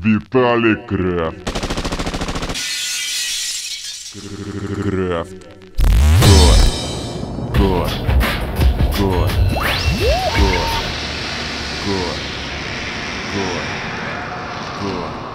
Виталий Крафт. Крафт. Год. Год. Год. Год. Год. Год. Год.